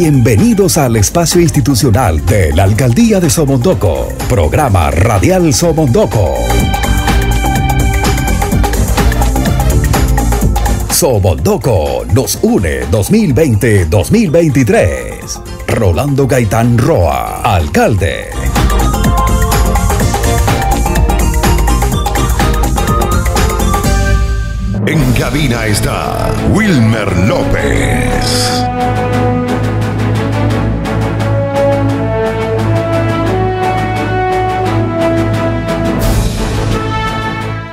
Bienvenidos al espacio institucional de la Alcaldía de Somondoco, programa Radial Somondoco. Somondoco nos une 2020-2023. Rolando Gaitán Roa, alcalde. En cabina está Wilmer López.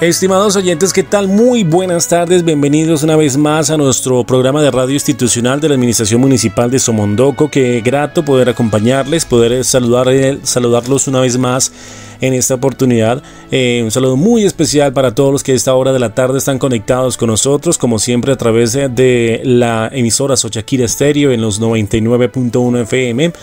Estimados oyentes, ¿qué tal? Muy buenas tardes, bienvenidos una vez más a nuestro programa de radio institucional de la Administración Municipal de Somondoco. Qué grato poder acompañarles, poder saludar, eh, saludarlos una vez más en esta oportunidad. Eh, un saludo muy especial para todos los que a esta hora de la tarde están conectados con nosotros, como siempre a través de, la emisora Sochaquira Estéreo en los 99.1 FM.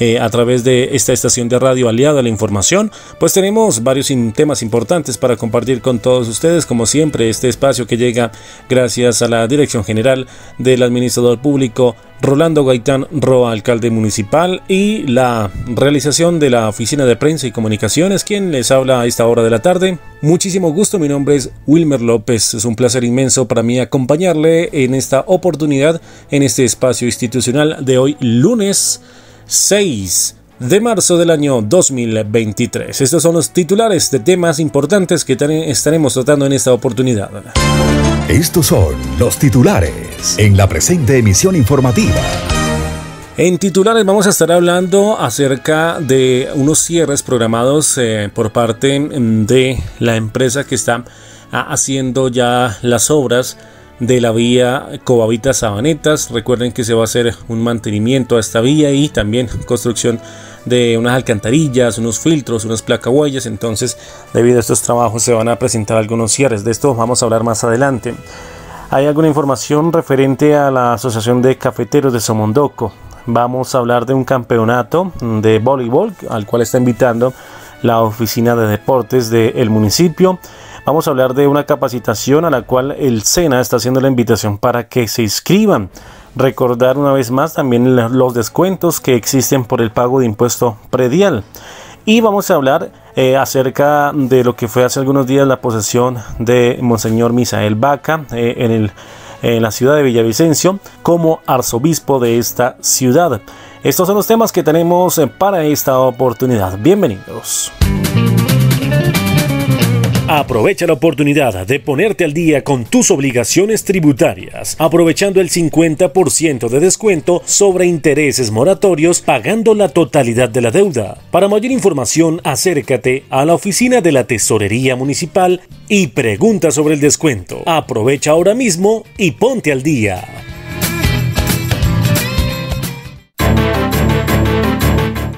Eh, a través de esta estación de radio aliada a la información, pues tenemos varios temas importantes para compartir con todos ustedes, como siempre, este espacio que llega gracias a la Dirección General del Administrador Público Rolando Gaitán Roa, alcalde municipal, y la realización de la Oficina de Prensa y Comunicaciones, quien les habla a esta hora de la tarde. Muchísimo gusto, mi nombre es Wilmer López, es un placer inmenso para mí acompañarle en esta oportunidad, en este espacio institucional de hoy lunes 6 de marzo del año 2023. Estos son los titulares de temas importantes que estaremos tratando en esta oportunidad. Estos son los titulares en la presente emisión informativa. En titulares vamos a estar hablando acerca de unos cierres programados eh, por parte de la empresa que está ah, haciendo ya las obras de la vía Covavita Sabanetas. Recuerden que se va a hacer un mantenimiento a esta vía y también construcción de unas alcantarillas, unos filtros, unas placahuellas. Entonces, debido a estos trabajos se van a presentar algunos cierres. De esto vamos a hablar más adelante. Hay alguna información referente a la Asociación de Cafeteros de Somondoco. Vamos a hablar de un campeonato de voleibol al cual está invitando la Oficina de Deportes del municipio. Vamos a hablar de una capacitación a la cual el SENA está haciendo la invitación para que se inscriban. Recordar una vez más también los descuentos que existen por el pago de impuesto predial. Y vamos a hablar eh, acerca de lo que fue hace algunos días la posesión de Monseñor Misael Vaca eh, en, en la ciudad de Villavicencio como arzobispo de esta ciudad. Estos son los temas que tenemos eh, para esta oportunidad. Bienvenidos. Aprovecha la oportunidad de ponerte al día con tus obligaciones tributarias, aprovechando el 50% de descuento sobre intereses moratorios pagando la totalidad de la deuda. Para mayor información, acércate a la oficina de la Tesorería Municipal y pregunta sobre el descuento. Aprovecha ahora mismo y ponte al día.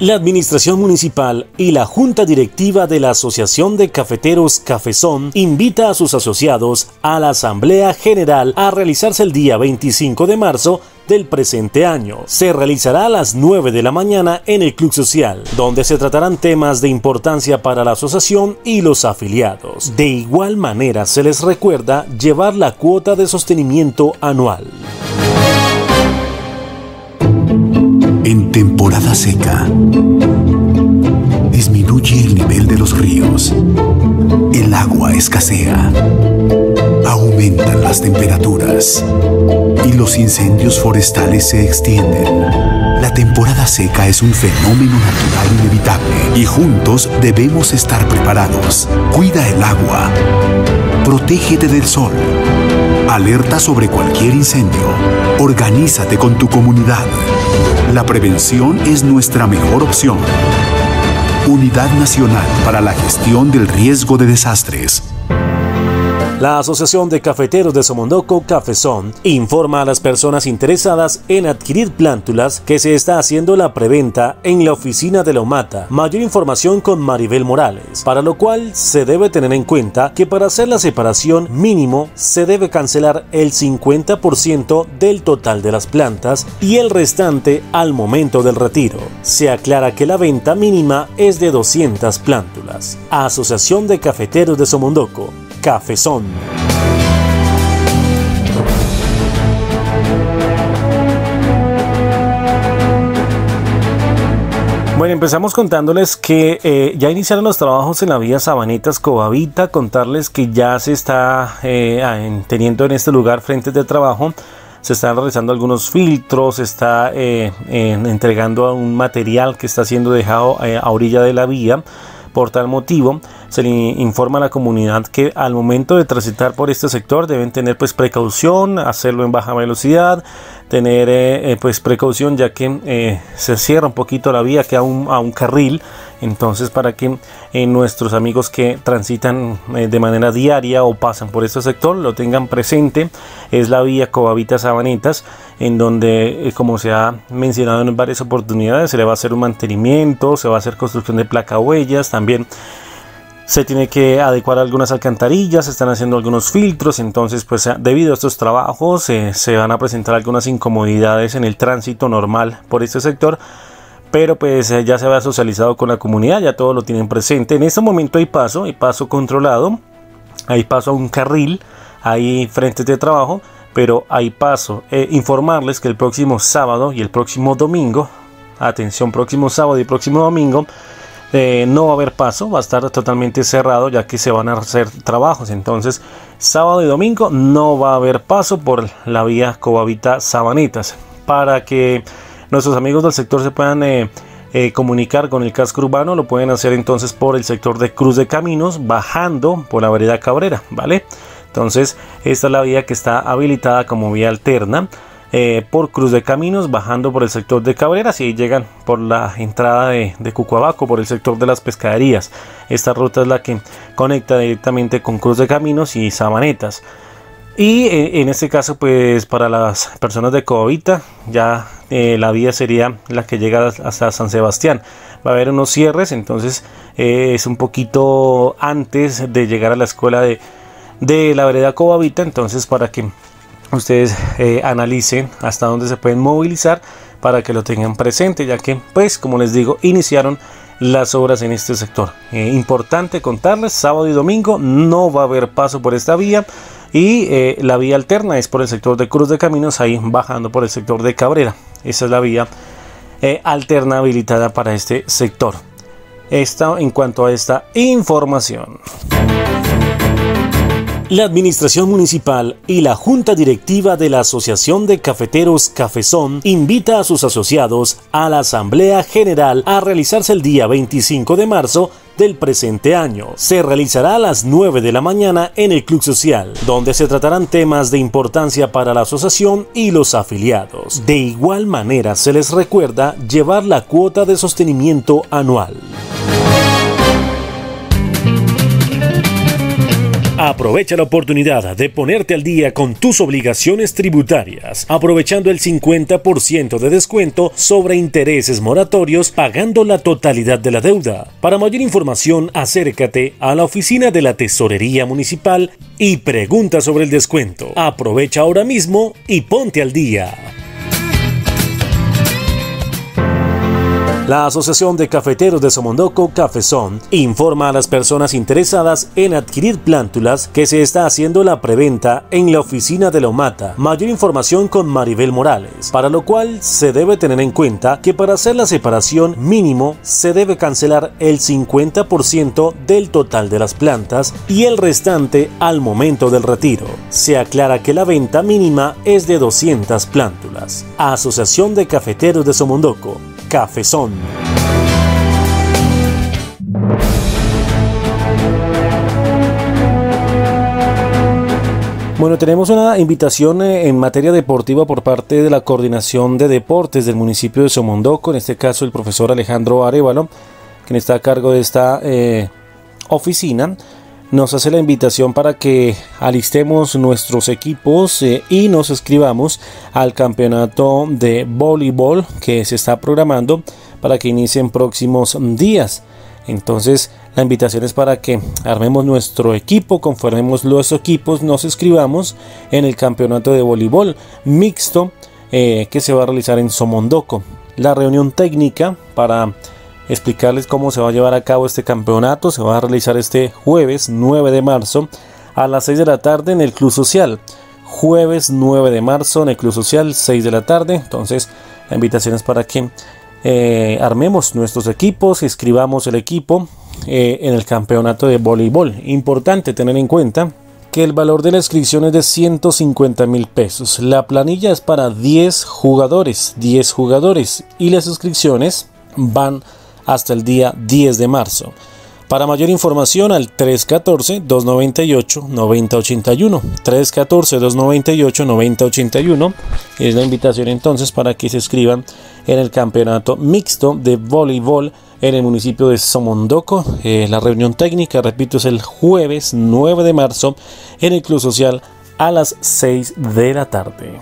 La Administración Municipal y la Junta Directiva de la Asociación de Cafeteros Cafezón invita a sus asociados a la Asamblea General a realizarse el día 25 de marzo del presente año. Se realizará a las 9 de la mañana en el Club Social, donde se tratarán temas de importancia para la asociación y los afiliados. De igual manera se les recuerda llevar la cuota de sostenimiento anual. En temporada seca, disminuye el nivel de los ríos. El agua escasea. Aumentan las temperaturas. Y los incendios forestales se extienden. La temporada seca es un fenómeno natural inevitable y juntos debemos estar preparados. Cuida el agua. Protégete del sol. Alerta sobre cualquier incendio. Organízate con tu comunidad. La prevención es nuestra mejor opción. Unidad Nacional para la Gestión del Riesgo de Desastres. La Asociación de Cafeteros de Somondoco, Cafezón, informa a las personas interesadas en adquirir plántulas que se está haciendo la preventa en la oficina de la OMATA. Mayor información con Maribel Morales, para lo cual se debe tener en cuenta que para hacer la separación mínimo se debe cancelar el 50% del total de las plantas y el restante al momento del retiro. Se aclara que la venta mínima es de 200 plántulas. Asociación de Cafeteros de Somondoco, Cafezón. Bueno, empezamos contándoles que eh, ya iniciaron los trabajos en la vía Sabanitas Covavita, contarles que ya se está eh, teniendo en este lugar frentes de trabajo, se están realizando algunos filtros, se está eh, entregando un material que está siendo dejado a orilla de la vía. Por tal motivo, se le informa a la comunidad que al momento de transitar por este sector deben tener pues precaución, hacerlo en baja velocidad, tener eh, eh, pues precaución ya que eh, se cierra un poquito la vía que a un, a un carril. Entonces para que nuestros amigos que transitan de manera diaria o pasan por este sector lo tengan presente es la vía Covavita Sabanitas en donde como se ha mencionado en varias oportunidades se le va a hacer un mantenimiento se va a hacer construcción de placa huellas también se tiene que adecuar algunas alcantarillas, se están haciendo algunos filtros, entonces pues debido a estos trabajos eh, se van a presentar algunas incomodidades en el tránsito normal por este sector, pero pues eh, ya se había socializado con la comunidad, ya todo lo tienen presente. En este momento hay paso, hay paso controlado, hay paso a un carril, hay frentes de trabajo, pero hay paso. Eh, informarles que el próximo sábado y el próximo domingo, atención, próximo sábado y próximo domingo, eh, no va a haber paso, va a estar totalmente cerrado ya que se van a hacer trabajos. Entonces, sábado y domingo no va a haber paso por la vía Covavita Sabanitas. Para que nuestros amigos del sector se puedan eh, comunicar con el casco urbano, lo pueden hacer entonces por el sector de Cruz de Caminos, bajando por la vereda Cabrera, ¿vale? Entonces, esta es la vía que está habilitada como vía alterna. Eh, por Cruz de Caminos, bajando por el sector de Cabreras y ahí llegan por la entrada de, de, Cucuabaco, por el sector de las pescaderías. Esta ruta es la que conecta directamente con Cruz de Caminos y Sabanetas. Y eh, en este caso, pues para las personas de Covita, ya eh, la vía sería la que llega hasta San Sebastián. Va a haber unos cierres, entonces es un poquito antes de llegar a la escuela de, de la vereda Covavita, entonces para que ustedes eh, analicen hasta dónde se pueden movilizar para que lo tengan presente, ya que, pues, como les digo, iniciaron las obras en este sector. Eh, importante contarles, sábado y domingo no va a haber paso por esta vía y eh, la vía alterna es por el sector de Cruz de Caminos, ahí bajando por el sector de Cabrera. Esa es la vía alterna habilitada para este sector. Esto en cuanto a esta información. La Administración Municipal y la Junta Directiva de la Asociación de Cafeteros Cafezón invita a sus asociados a la Asamblea General a realizarse el día 25 de marzo del presente año. Se realizará a las 9 de la mañana en el Club Social, donde se tratarán temas de importancia para la asociación y los afiliados. De igual manera se les recuerda llevar la cuota de sostenimiento anual. Aprovecha la oportunidad de ponerte al día con tus obligaciones tributarias, aprovechando el 50% de descuento sobre intereses moratorios, pagando la totalidad de la deuda. Para mayor información, acércate a la oficina de la Tesorería Municipal y pregunta sobre el descuento. Aprovecha ahora mismo y ponte al día. La Asociación de Cafeteros de Somondoco, Cafezón, informa a las personas interesadas en adquirir plántulas que se está haciendo la preventa en la oficina de la OMATA. Mayor información con Maribel Morales, para lo cual se debe tener en cuenta que para hacer la separación mínimo se debe cancelar el 50% del total de las plantas y el restante al momento del retiro. Se aclara que la venta mínima es de 200 plántulas. Asociación de Cafeteros de Somondoco, Cafezón. Bueno, tenemos una invitación eh, en materia deportiva por parte de la Coordinación de Deportes del municipio de Somondoco, en este caso el profesor Alejandro Arevalo, quien está a cargo de esta eh, oficina nos hace la invitación para que alistemos nuestros equipos eh, y nos escribamos al campeonato de voleibol que se está programando para que inicien próximos días. Entonces la invitación es para que armemos nuestro equipo, conformemos los equipos, nos escribamos en el campeonato de voleibol mixto eh, que se va a realizar en Somondoco. La reunión técnica para explicarles cómo se va a llevar a cabo este campeonato. Se va a realizar este jueves 9 de marzo a las 6 de la tarde en el Club Social. Jueves 9 de marzo en el Club Social, 6 de la tarde. Entonces, la invitación es para que eh, armemos nuestros equipos, escribamos el equipo eh, en el campeonato de voleibol. Importante tener en cuenta que el valor de la inscripción es de 150 mil pesos. La planilla es para 10 jugadores, 10 jugadores y las inscripciones van hasta el día 10 de marzo. Para mayor información al 314-298-9081. 314-298-9081 es la invitación entonces para que se inscriban en el campeonato mixto de voleibol en el municipio de Somondoco. Eh, la reunión técnica, repito, es el jueves 9 de marzo en el Club Social a las 6 de la tarde.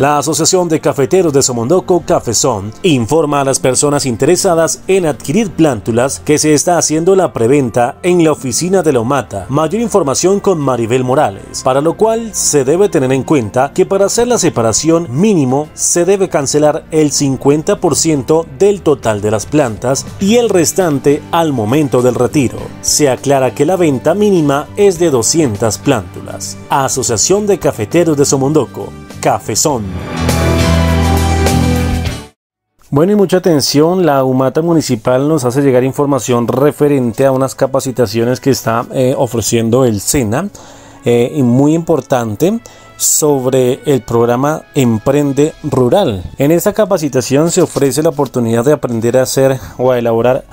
La Asociación de Cafeteros de Somondoco, Cafezón, informa a las personas interesadas en adquirir plántulas que se está haciendo la preventa en la oficina de la OMATA. Mayor información con Maribel Morales, para lo cual se debe tener en cuenta que para hacer la separación mínimo se debe cancelar el 50% del total de las plantas y el restante al momento del retiro. Se aclara que la venta mínima es de 200 plántulas. Asociación de Cafeteros de Somondoco, Cafezón. Bueno y mucha atención, la UMATA municipal nos hace llegar información referente a unas capacitaciones que está eh, ofreciendo el SENA eh, y muy importante sobre el programa Emprende Rural. En esta capacitación se ofrece la oportunidad de aprender a hacer o a elaborar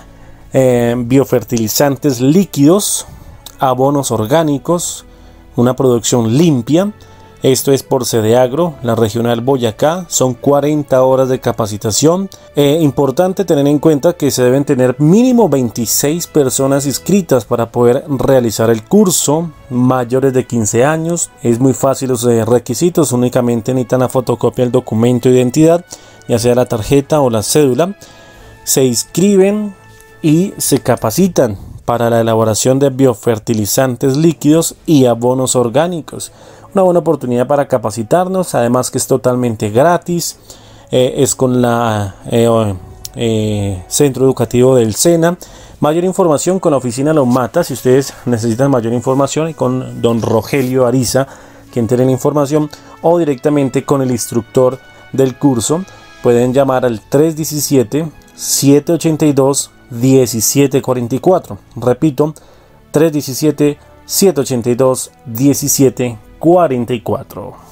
eh, biofertilizantes líquidos, abonos orgánicos, una producción limpia, esto es por Agro, la regional Boyacá. Son 40 horas de capacitación. Eh, importante tener en cuenta que se deben tener mínimo 26 personas inscritas para poder realizar el curso. Mayores de 15 años. Es muy fácil los eh, requisitos. Únicamente necesitan la fotocopia del documento de identidad, ya sea la tarjeta o la cédula. Se inscriben y se capacitan para la elaboración de biofertilizantes líquidos y abonos orgánicos una buena oportunidad para capacitarnos, además que es totalmente gratis, eh, es con la eh, eh, Centro Educativo del SENA. Mayor información con la oficina Lomata, si ustedes necesitan mayor información, y con don Rogelio Ariza, quien tiene la información, o directamente con el instructor del curso, pueden llamar al 317 782 1744. Repito, 317 782 1744. 44.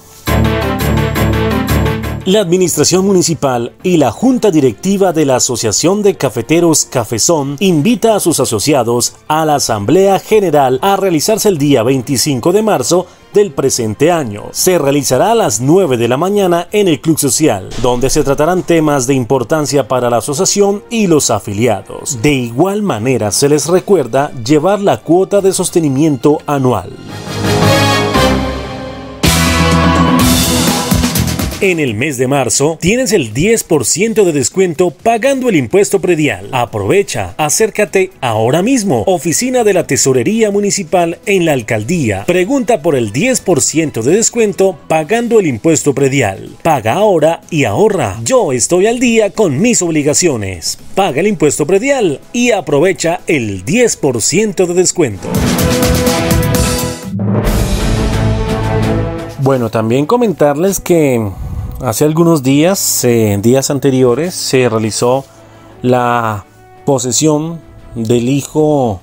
La Administración Municipal y la Junta Directiva de la Asociación de Cafeteros Cafezón invita a sus asociados a la Asamblea General a realizarse el día 25 de marzo del presente año. Se realizará a las 9 de la mañana en el Club Social, donde se tratarán temas de importancia para la asociación y los afiliados. De igual manera se les recuerda llevar la cuota de sostenimiento anual. En el mes de marzo tienes el 10% de descuento pagando el impuesto predial. Aprovecha, acércate ahora mismo. Oficina de la Tesorería Municipal en la Alcaldía. Pregunta por el 10% de descuento pagando el impuesto predial. Paga ahora y ahorra. Yo estoy al día con mis obligaciones. Paga el impuesto predial y aprovecha el 10% de descuento. Bueno, también comentarles que hace algunos días, eh, días anteriores, se realizó la posesión del hijo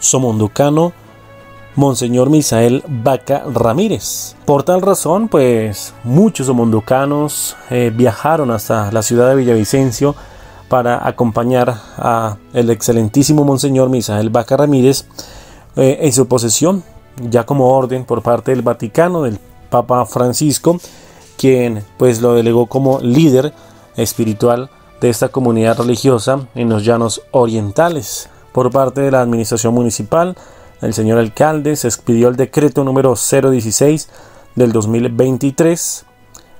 somonducano Monseñor Misael Vaca Ramírez. Por tal razón, pues muchos somonducanos eh, viajaron hasta la ciudad de Villavicencio para acompañar a el excelentísimo Monseñor Misael Vaca Ramírez eh, en su posesión, ya como orden por parte del Vaticano, del Papa Francisco, quien pues lo delegó como líder espiritual de esta comunidad religiosa en los llanos orientales. Por parte de la administración municipal, el señor alcalde se expidió el decreto número 016 del 2023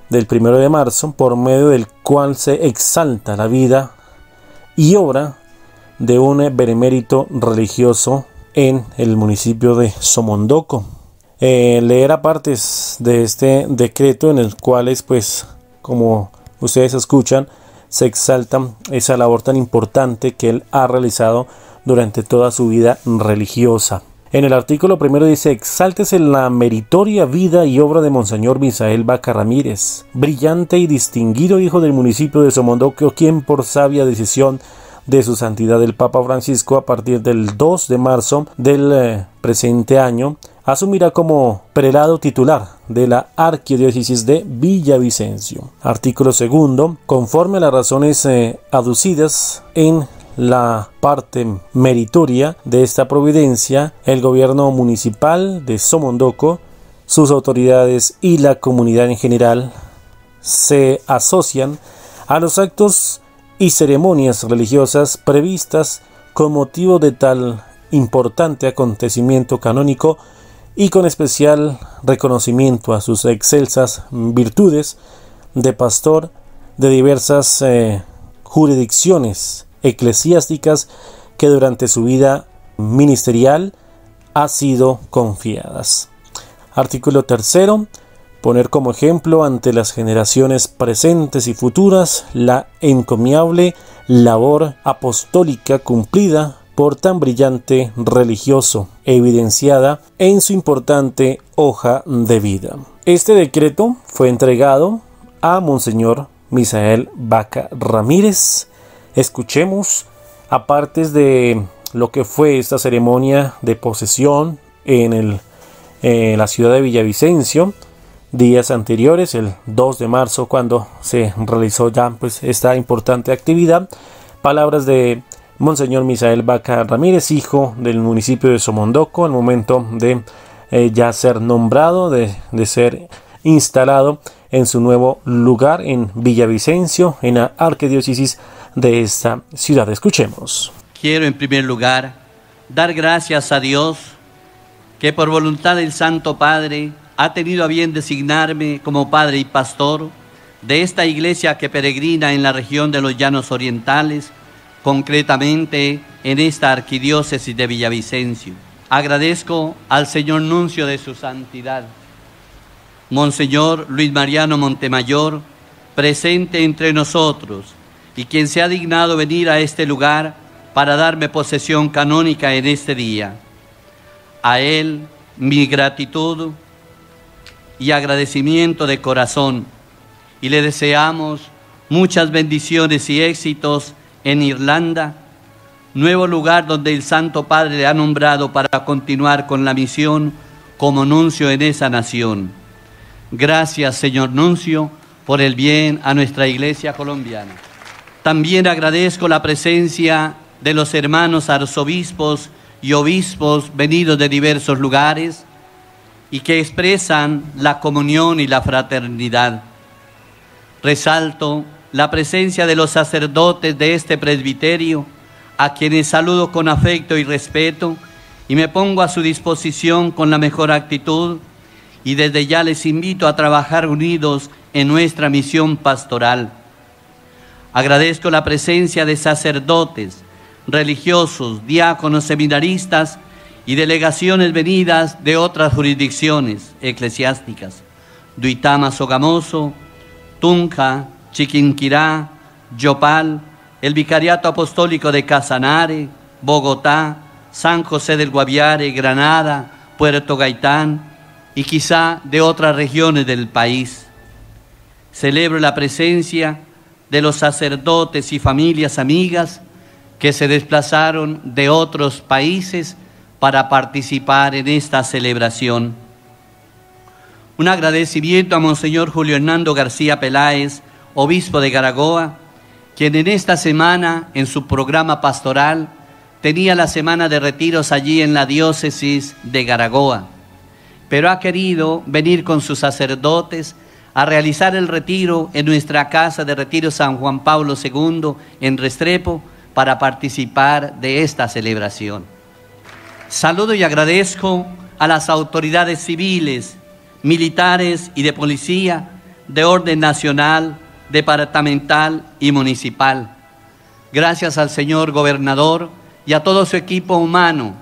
del 1 de marzo, por medio del cual se exalta la vida y obra de un benemérito religioso en el municipio de Somondoco. Eh, leer partes de este decreto en el cual pues como ustedes escuchan se exalta esa labor tan importante que él ha realizado durante toda su vida religiosa. En el artículo primero dice, exáltese la meritoria vida y obra de Monseñor Misael Vaca Ramírez, brillante y distinguido hijo del municipio de Somondoquio, quien por sabia decisión de su santidad el Papa Francisco a partir del 2 de marzo del eh, presente año asumirá como prelado titular de la Arquidiócesis de Villavicencio. Artículo segundo. Conforme a las razones eh, aducidas en la parte meritoria de esta providencia, el gobierno municipal de Somondoco, sus autoridades y la comunidad en general se asocian a los actos y ceremonias religiosas previstas con motivo de tal importante acontecimiento canónico y con especial reconocimiento a sus excelsas virtudes de pastor de diversas eh, jurisdicciones eclesiásticas que durante su vida ministerial ha sido confiadas. Artículo tercero. Poner como ejemplo ante las generaciones presentes y futuras la encomiable labor apostólica cumplida por tan brillante religioso, evidenciada en su importante hoja de vida. Este decreto fue entregado a Monseñor Misael Vaca Ramírez. Escuchemos, aparte de lo que fue esta ceremonia de posesión en, el, en la ciudad de Villavicencio, días anteriores, el 2 de marzo, cuando se realizó ya pues, esta importante actividad, palabras de Monseñor Misael Vaca Ramírez, hijo del municipio de Somondoco, al momento de eh, ya ser nombrado, de, de, ser instalado en su nuevo lugar en Villavicencio, en la arquidiócesis de esta ciudad. Escuchemos. Quiero en primer lugar dar gracias a Dios que por voluntad del Santo Padre ha tenido a bien designarme como padre y pastor de esta iglesia que peregrina en la región de los Llanos Orientales, concretamente en esta arquidiócesis de Villavicencio. Agradezco al señor nuncio de su santidad, Monseñor Luis Mariano Montemayor, presente entre nosotros y quien se ha dignado venir a este lugar para darme posesión canónica en este día. A él mi gratitud y agradecimiento de corazón y le deseamos muchas bendiciones y éxitos en Irlanda, nuevo lugar donde el Santo Padre le ha nombrado para continuar con la misión como nuncio en esa nación. Gracias, señor nuncio, por el bien a nuestra iglesia colombiana. También agradezco la presencia de los hermanos arzobispos y obispos venidos de diversos lugares y que expresan la comunión y la fraternidad. Resalto la presencia de los sacerdotes de este presbiterio, a quienes saludo con afecto y respeto y me pongo a su disposición con la mejor actitud y desde ya les invito a trabajar unidos en nuestra misión pastoral. Agradezco la presencia de sacerdotes, religiosos, diáconos, seminaristas y delegaciones venidas de otras jurisdicciones eclesiásticas, Duitama Sogamoso, Tunja, Chiquinquirá, Yopal, el Vicariato Apostólico de Casanare, Bogotá, San José del Guaviare, Granada, Puerto Gaitán y quizá de otras regiones del país. Celebro la presencia de los sacerdotes y familias amigas que se desplazaron de otros países para participar en esta celebración. Un agradecimiento a Monseñor Julio Hernando García Peláez, obispo de Garagoa, quien en esta semana, en su programa pastoral, tenía la semana de retiros allí en la diócesis de Garagoa, pero ha querido venir con sus sacerdotes a realizar el retiro en nuestra casa de retiro San Juan Pablo II en Restrepo para participar de esta celebración. Saludo y agradezco a las autoridades civiles, militares y de policía de orden nacional, departamental y municipal. Gracias al señor gobernador y a todo su equipo humano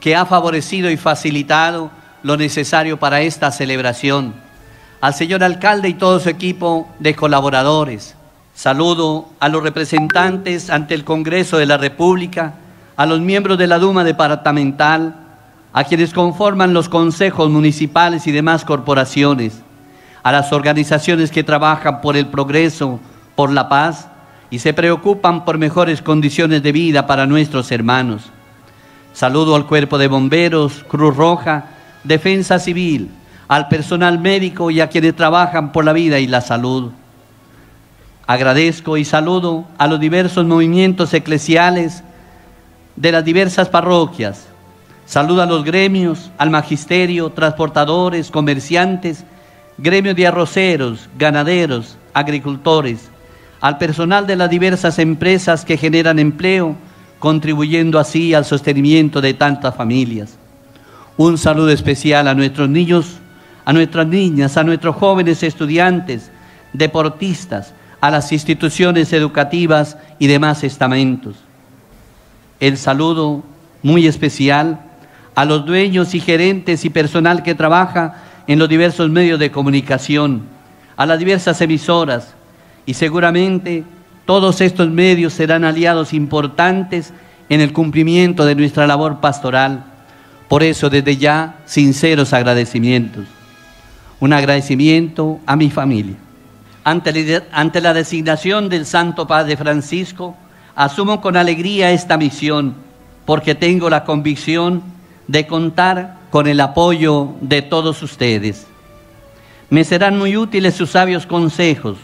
que ha favorecido y facilitado lo necesario para esta celebración. Al señor alcalde y todo su equipo de colaboradores. Saludo a los representantes ante el Congreso de la República, a los miembros de la Duma departamental, a quienes conforman los consejos municipales y demás corporaciones, a las organizaciones que trabajan por el progreso, por la paz y se preocupan por mejores condiciones de vida para nuestros hermanos. Saludo al cuerpo de bomberos, Cruz Roja, Defensa Civil, al personal médico y a quienes trabajan por la vida y la salud. Agradezco y saludo a los diversos movimientos eclesiales de las diversas parroquias. Saludo a los gremios, al magisterio, transportadores, comerciantes, gremios de arroceros, ganaderos, agricultores, al personal de las diversas empresas que generan empleo, contribuyendo así al sostenimiento de tantas familias. Un saludo especial a nuestros niños, a nuestras niñas, a nuestros jóvenes estudiantes, deportistas, a las instituciones educativas y demás estamentos. El saludo muy especial a los dueños y gerentes y personal que trabaja en los diversos medios de comunicación, a las diversas emisoras y seguramente todos estos medios serán aliados importantes en el cumplimiento de nuestra labor pastoral. Por eso desde ya sinceros agradecimientos. Un agradecimiento a mi familia ante la designación del Santo Padre Francisco, asumo con alegría esta misión porque tengo la convicción de contar con el apoyo de todos ustedes. Me serán muy útiles sus sabios consejos,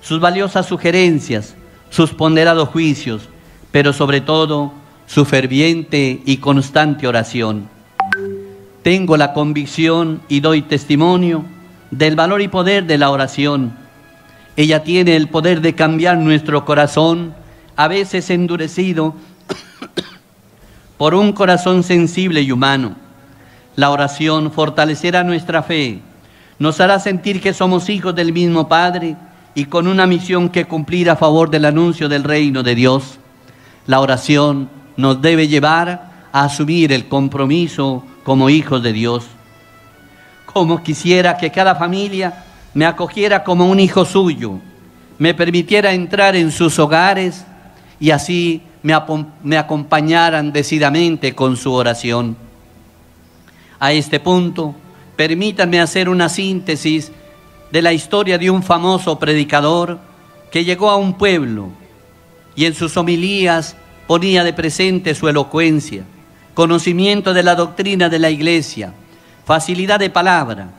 sus valiosas sugerencias, sus ponderados juicios, pero sobre todo su ferviente y constante oración. Tengo la convicción y doy testimonio del valor y poder de la oración ella tiene el poder de cambiar nuestro corazón, a veces endurecido por un corazón sensible y humano. La oración fortalecerá nuestra fe, nos hará sentir que somos hijos del mismo Padre y con una misión que cumplir a favor del anuncio del reino de Dios. La oración nos debe llevar a asumir el compromiso como hijos de Dios. Como quisiera que cada familia me acogiera como un hijo suyo, me permitiera entrar en sus hogares y así me, acompañaran decidamente con su oración. A este punto, permítanme hacer una síntesis de la historia de un famoso predicador que llegó a un pueblo y en sus homilías ponía de presente su elocuencia, conocimiento de la doctrina de la iglesia, facilidad de palabra,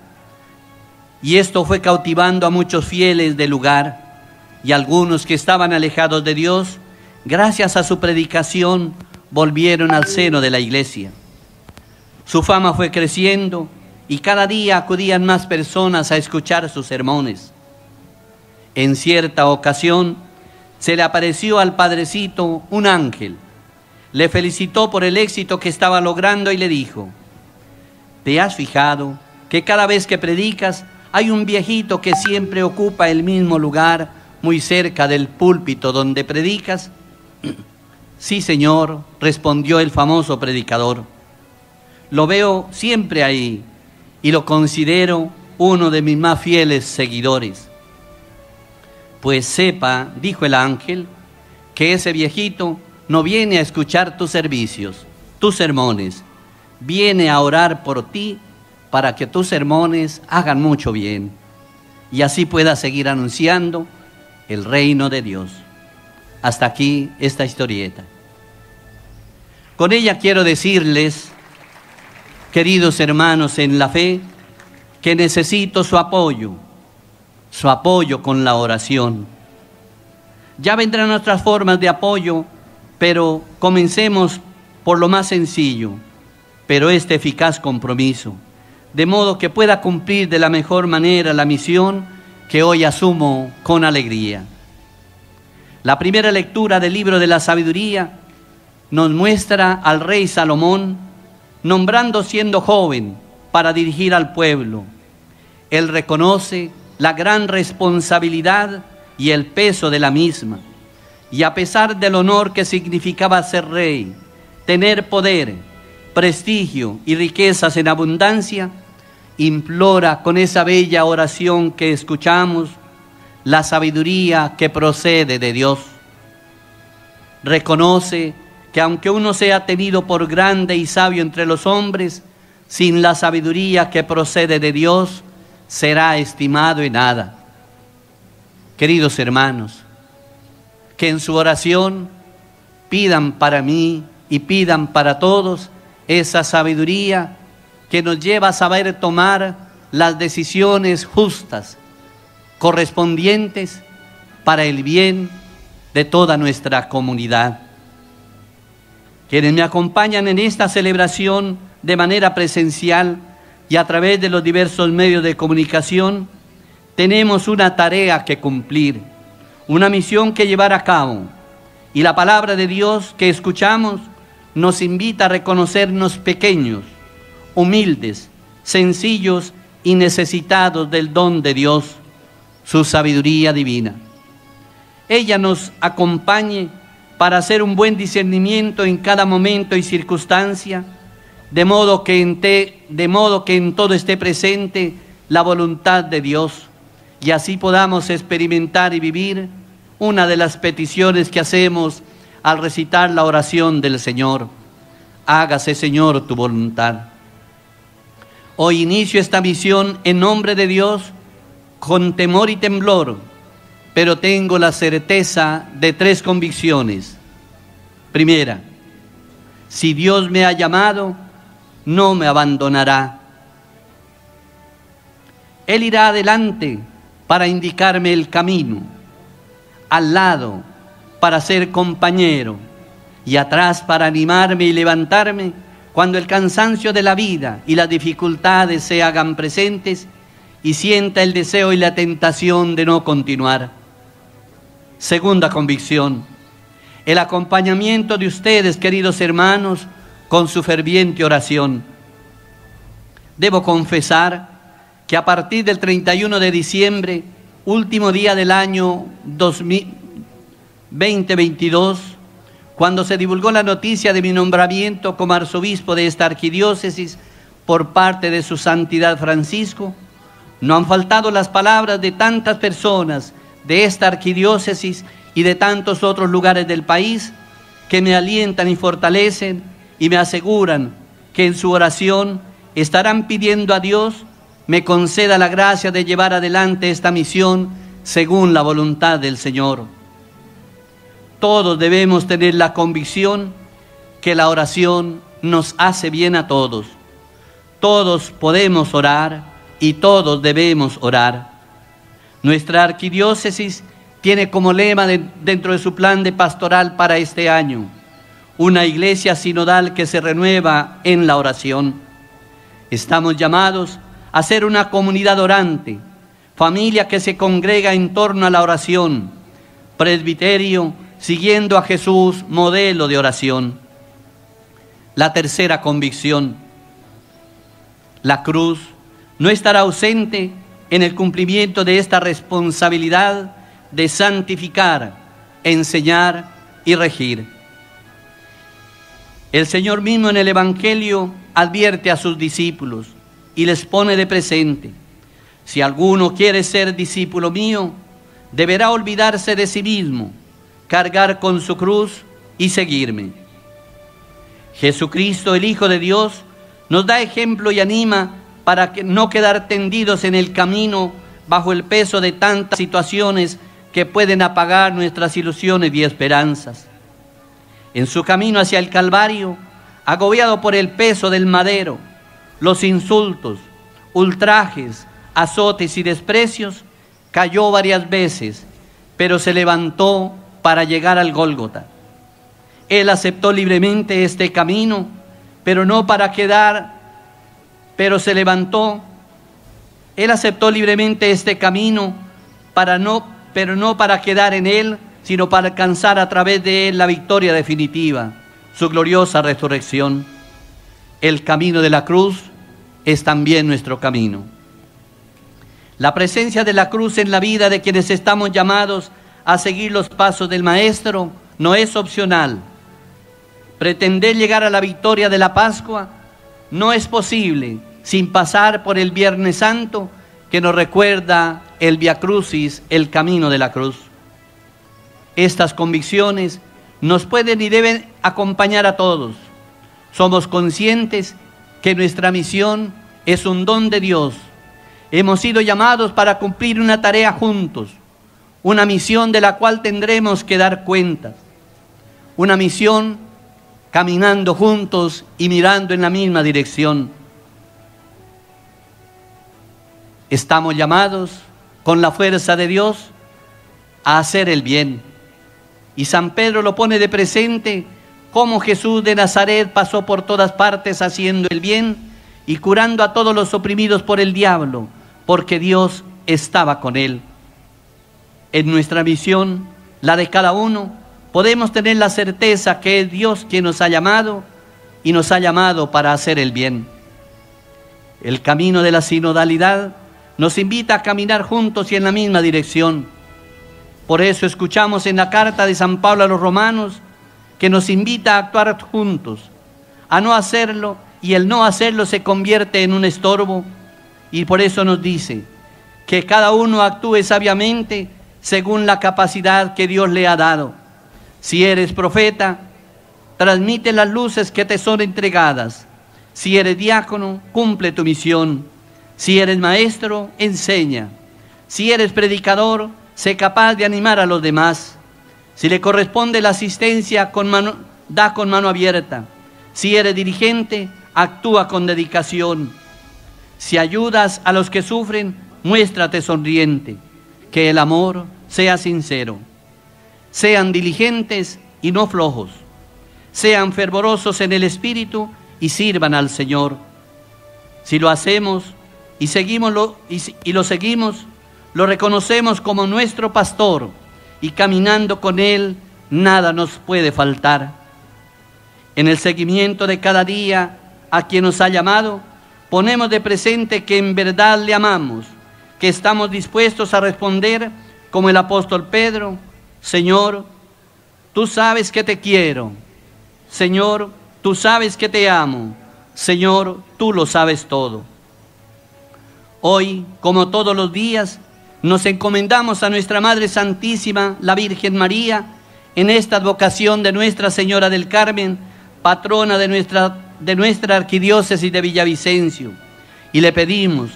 y esto fue cautivando a muchos fieles del lugar y algunos que estaban alejados de Dios, gracias a su predicación, volvieron al seno de la iglesia. Su fama fue creciendo y cada día acudían más personas a escuchar sus sermones. En cierta ocasión se le apareció al padrecito un ángel. Le felicitó por el éxito que estaba logrando y le dijo, ¿te has fijado que cada vez que predicas hay un viejito que siempre ocupa el mismo lugar, muy cerca del púlpito donde predicas. Sí, Señor, respondió el famoso predicador. Lo veo siempre ahí y lo considero uno de mis más fieles seguidores. Pues sepa, dijo el ángel, que ese viejito no viene a escuchar tus servicios, tus sermones, viene a orar por ti para que tus sermones hagan mucho bien y así puedas seguir anunciando el reino de Dios. Hasta aquí esta historieta. Con ella quiero decirles, queridos hermanos en la fe, que necesito su apoyo, su apoyo con la oración. Ya vendrán otras formas de apoyo, pero comencemos por lo más sencillo, pero este eficaz compromiso de modo que pueda cumplir de la mejor manera la misión que hoy asumo con alegría. La primera lectura del libro de la sabiduría nos muestra al rey Salomón nombrando siendo joven para dirigir al pueblo. Él reconoce la gran responsabilidad y el peso de la misma. Y a pesar del honor que significaba ser rey, tener poder, prestigio y riquezas en abundancia, implora con esa bella oración que escuchamos la sabiduría que procede de Dios. Reconoce que aunque uno sea tenido por grande y sabio entre los hombres, sin la sabiduría que procede de Dios, será estimado en nada. Queridos hermanos, que en su oración pidan para mí y pidan para todos esa sabiduría que nos lleva a saber tomar las decisiones justas, correspondientes para el bien de toda nuestra comunidad. Quienes me acompañan en esta celebración de manera presencial y a través de los diversos medios de comunicación, tenemos una tarea que cumplir, una misión que llevar a cabo. Y la palabra de Dios que escuchamos nos invita a reconocernos pequeños, humildes, sencillos y necesitados del don de Dios, su sabiduría divina. Ella nos acompañe para hacer un buen discernimiento en cada momento y circunstancia, de modo que en, de modo que en todo esté presente la voluntad de Dios y así podamos experimentar y vivir una de las peticiones que hacemos al recitar la oración del Señor. Hágase, Señor, tu voluntad. Hoy inicio esta misión en nombre de Dios con temor y temblor, pero tengo la certeza de tres convicciones. Primera, si Dios me ha llamado, no me abandonará. Él irá adelante para indicarme el camino, al lado para ser compañero y atrás para animarme y levantarme cuando el cansancio de la vida y las dificultades se hagan presentes y sienta el deseo y la tentación de no continuar. Segunda convicción, el acompañamiento de ustedes, queridos hermanos, con su ferviente oración. Debo confesar que a partir del 31 de diciembre, último día del año 2022, cuando se divulgó la noticia de mi nombramiento como arzobispo de esta arquidiócesis por parte de su santidad Francisco, no han faltado las palabras de tantas personas de esta arquidiócesis y de tantos otros lugares del país que me alientan y fortalecen y me aseguran que en su oración estarán pidiendo a Dios me conceda la gracia de llevar adelante esta misión según la voluntad del Señor. Todos debemos tener la convicción que la oración nos hace bien a todos. Todos podemos orar y todos debemos orar. Nuestra arquidiócesis tiene como lema dentro de su plan de pastoral para este año una iglesia sinodal que se renueva en la oración. Estamos llamados a ser una comunidad orante, familia que se congrega en torno a la oración, presbiterio siguiendo a Jesús, modelo de oración. La tercera convicción, la cruz no estará ausente en el cumplimiento de esta responsabilidad de santificar, enseñar y regir. El Señor mismo en el Evangelio advierte a sus discípulos y les pone de presente, si alguno quiere ser discípulo mío, deberá olvidarse de sí mismo cargar con su cruz y seguirme. Jesucristo, el Hijo de Dios, nos da ejemplo y anima para no quedar tendidos en el camino bajo el peso de tantas situaciones que pueden apagar nuestras ilusiones y esperanzas. En su camino hacia el Calvario, agobiado por el peso del madero, los insultos, ultrajes, azotes y desprecios, cayó varias veces, pero se levantó para llegar al Gólgota. Él aceptó libremente este camino, pero no para quedar, pero se levantó. Él aceptó libremente este camino para no, pero no para quedar en él, sino para alcanzar a través de él la victoria definitiva, su gloriosa resurrección. El camino de la cruz es también nuestro camino. La presencia de la cruz en la vida de quienes estamos llamados a seguir los pasos del Maestro no es opcional. Pretender llegar a la victoria de la Pascua no es posible sin pasar por el Viernes Santo que nos recuerda el Via Crucis, el camino de la cruz. Estas convicciones nos pueden y deben acompañar a todos. Somos conscientes que nuestra misión es un don de Dios. Hemos sido llamados para cumplir una tarea juntos, una misión de la cual tendremos que dar cuenta, una misión caminando juntos y mirando en la misma dirección. Estamos llamados con la fuerza de Dios a hacer el bien. Y San Pedro lo pone de presente como Jesús de Nazaret pasó por todas partes haciendo el bien y curando a todos los oprimidos por el diablo, porque Dios estaba con él. En nuestra visión, la de cada uno, podemos tener la certeza que es Dios quien nos ha llamado y nos ha llamado para hacer el bien. El camino de la sinodalidad nos invita a caminar juntos y en la misma dirección. Por eso escuchamos en la carta de San Pablo a los romanos que nos invita a actuar juntos, a no hacerlo y el no hacerlo se convierte en un estorbo y por eso nos dice que cada uno actúe sabiamente según la capacidad que Dios le ha dado. Si eres profeta, transmite las luces que te son entregadas. Si eres diácono, cumple tu misión. Si eres maestro, enseña. Si eres predicador, sé capaz de animar a los demás. Si le corresponde la asistencia, da con mano abierta. Si eres dirigente, actúa con dedicación. Si ayudas a los que sufren, muéstrate sonriente. Que el amor sea sincero. Sean diligentes y no flojos. Sean fervorosos en el espíritu y sirvan al Señor. Si lo hacemos y, seguimos lo, y, y lo seguimos, lo reconocemos como nuestro pastor y caminando con Él nada nos puede faltar. En el seguimiento de cada día a quien nos ha llamado, ponemos de presente que en verdad le amamos, que estamos dispuestos a responder como el apóstol Pedro, Señor, tú sabes que te quiero, Señor, tú sabes que te amo, Señor, tú lo sabes todo. Hoy, como todos los días, nos encomendamos a nuestra Madre Santísima, la Virgen María, en esta advocación de Nuestra Señora del Carmen, patrona de nuestra, de nuestra arquidiócesis de Villavicencio. Y le pedimos